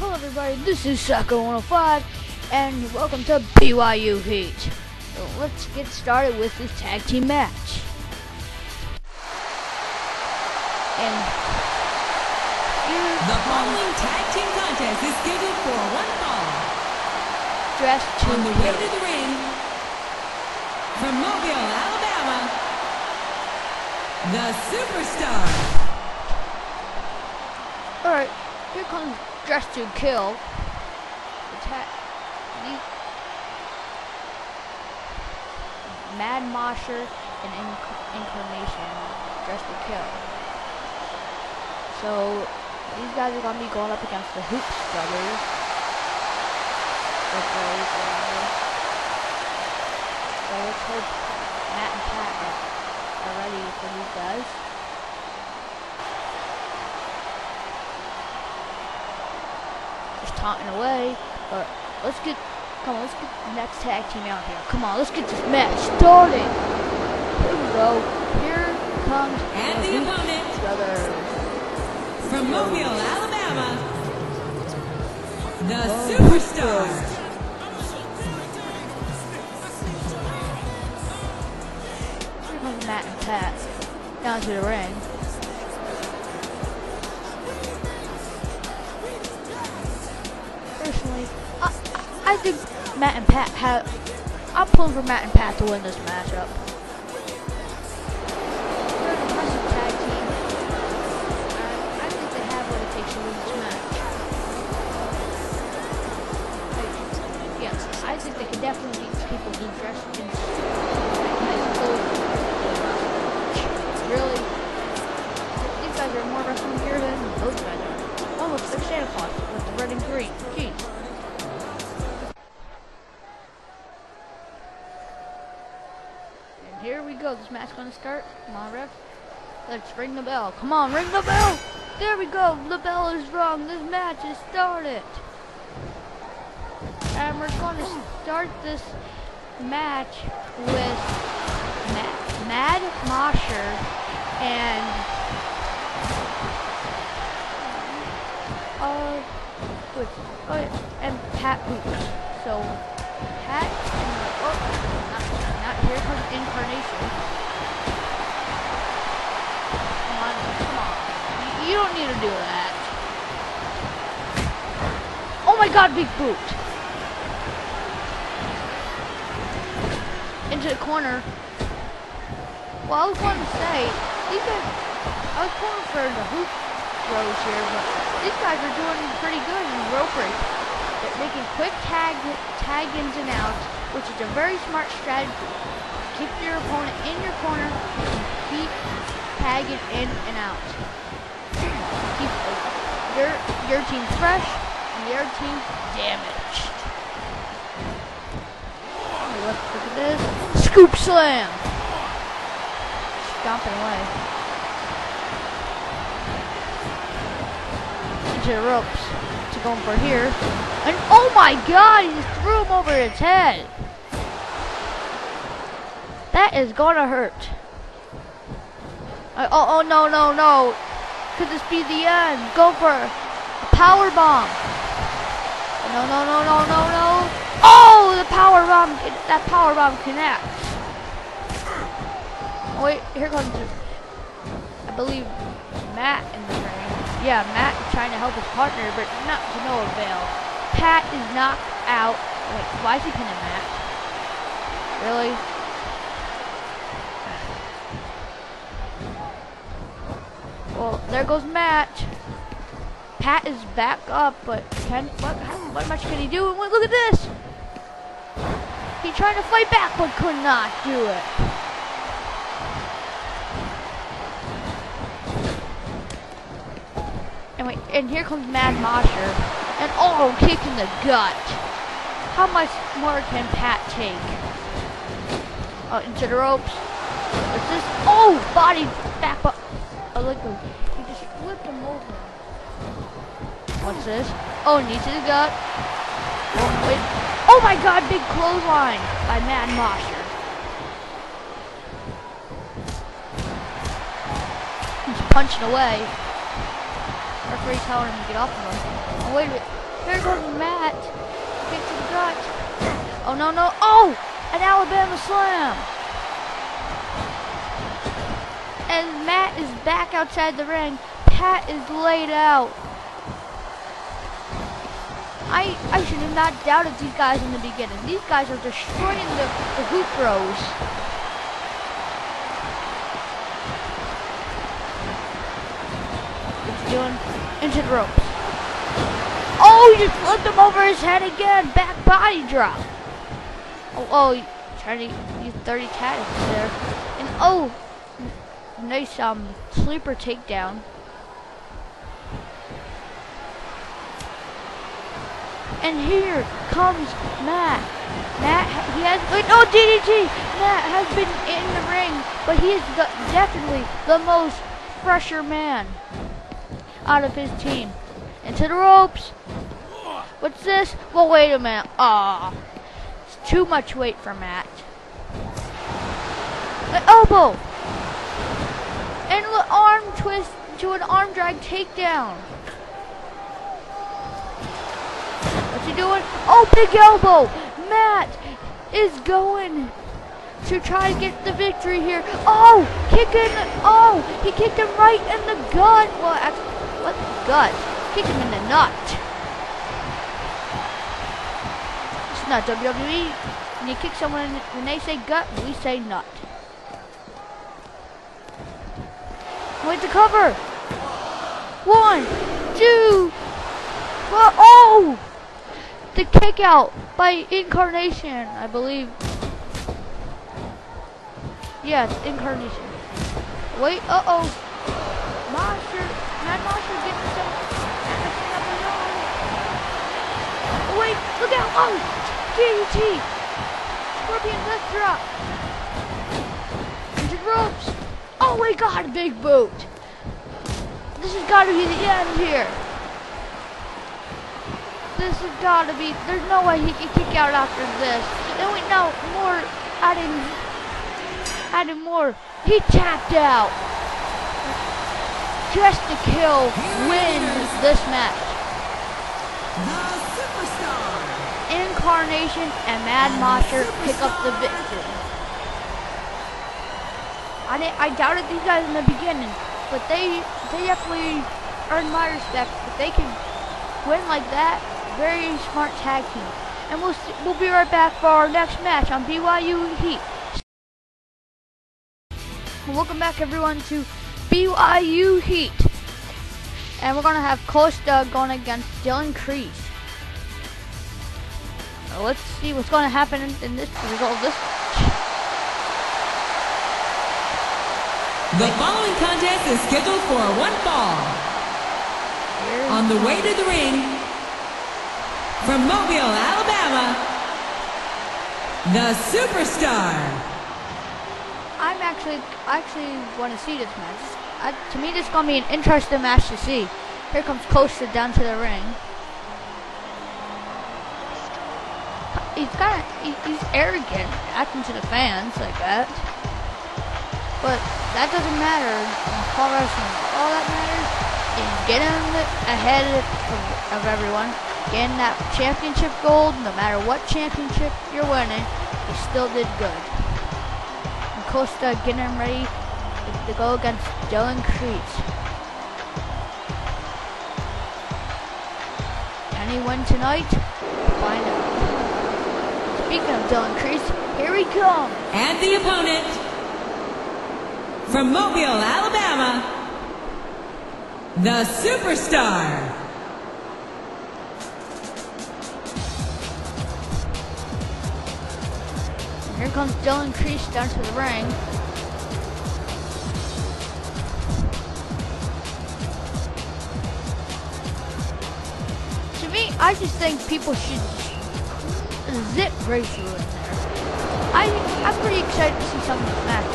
Hello everybody, this is Soccer105 and welcome to BYU Heat. So let's get started with this tag team match. And The following tag team contest is scheduled for one fall. dress to On the way to the ring, from Mobile, Alabama, the superstar. Alright, here comes dress to kill. Attack. Mad Mosher and Inc- Incarnation dress to kill. So these guys are gonna be going up against the Hoops brothers. The Braves. So let's hope Matt and Pat are ready for these guys. Just taunting away, but let's get come on, let's get the next tag team out here. Come on, let's get this match started. Here we go. Here comes And the opponent, brothers. from Mobile, Alabama, the oh, superstar. Here comes Matt and Pat down to the ring. I think Matt and Pat have. I'm pulling for Matt and Pat to win this matchup. Yes, I think they can definitely beat people who in. Really? These guys are more wrestling gear than those guys are. Oh, Almost like Santa Claus with the red and green. Go. This match gonna start. Come on, ref. Let's ring the bell. Come on, ring the bell. There we go. The bell is rung. This match is started. And we're to start this match with Ma- Mad Mosher and uh, wait, oh and Pat Hoops. So And oh, not, not here comes Incarnation. Come on, come on. You, you don't need to do that. Oh my God, big boot. into the corner. Well, I was going to say, these guys, I was going for the Hoops bros here, but these guys are doing pretty good in rope break. They're making quick tag, tag ins and outs, which is a very smart strategy. Keep your opponent in your corner and keep tagging in and out. Keep your, your team fresh and your team damaged. Look, look at this. Scoop slam. Stomping away. Into the ropes. To going for here. And oh my god, he threw him over his head. That is gonna hurt. Uh, oh, oh no, no, no. Could this be the end? Go for a power bomb. No, no, no, no, no, no. Oh, the power bomb. That power bomb connects. Oh, wait, here comes, I believe, Matt in the. Yeah, Matt is trying to help his partner, but not to no avail. Pat is knocked out. Wait, why is he pinning Matt? Really? Well, there goes Matt. Pat is back up, but can what, how, what much can he do? Look at this! He tried to fight back, but could not do it. And wait, and here comes Mad Mosher, and oh, kick in the gut. How much more can Pat take? Oh, into the ropes. What's this? Oh, body back up. Oh, look, he just flipped him over. What's this? Oh, knee to the gut. Oh, wait. Oh my god, big clothesline by Mad Mosher. He's punching away. Referee telling him to get off of him. Oh, wait a minute. Here goes Matt. Kick to the gut. Oh, no, no. Oh! An Alabama slam. And Matt is back outside the ring. Pat is laid out. I I should have not doubted these guys in the beginning. These guys are destroying the, the hoop he doing? Into the ropes. Oh, he just flipped him over his head again. Back body drop. Oh, oh, trying to use 30 tactics there. And oh, nice um sleeper takedown. And here comes Matt. Matt, he has, wait, no, DDT! Matt has been in the ring, but he is the, definitely the most fresher man out of his team. Into the ropes. What's this? Well, wait a minute. Ah, it's too much weight for Matt. The elbow. And the arm twist to an arm drag takedown. What's he doing? Oh, big elbow! Matt is going to try to get the victory here. Oh, kicking! Oh, he kicked him right in the gut. Well, actually, what the gut? Kick him in the nut. It's not WWE. When you kick someone, when they say gut, we say nut. Wait to cover. One, two, oh! The kick out by Incarnation, I believe. Yes, Incarnation. Wait, uh-oh. Monster, Mad Monster getting everything up. Oh, wait, look out! Oh! DDT! Scorpion death drop! Into ropes! Oh my god, big boot! This has got to be the end here. This has got to be. There's no way he can kick out after this. And wait, no, more. Adding. Adding more. He tapped out. Just to kill wins this match. Incarnation and Mad Monster pick up the victory. I didn't, I doubted these guys in the beginning, but they they definitely earned my respect. If they can win like that, very smart tag team. And we'll see, we'll be right back for our next match on BYU Heat. Welcome back everyone to BYU Heat. And we're gonna have Costa going against Dylan Creese. So let's see what's gonna happen in, in this result of this The following contest is scheduled for one fall. Here's On the way to the ring, from Mobile, Alabama, the superstar. I'm actually, I actually want to see this match. I, to me, this is gonna be an interesting match to see. Here comes Costa down to the ring. He's kind of, he, he's arrogant, acting to the fans like that. But that doesn't matter in pro wrestling. All that matters is getting ahead of, of everyone, getting that championship gold. No matter what championship you're winning, you still did good. And Costa getting him to go against Dylan Creech. Can he win tonight? Find out. Speaking of Dylan Creech, here he comes. And the opponent, from Mobile, Alabama, the superstar. Here comes Dylan Creech down to the ring. Me, I just think people should zip through in there. I, I'm pretty excited to see some of this match.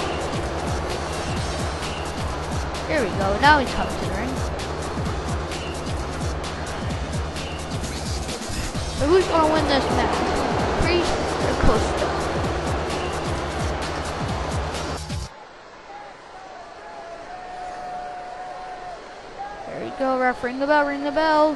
Here we go. Now he's coming to the ring. So who's gonna win this match? Priest or Costa? There you go, ref. Ring the bell, ring the bell.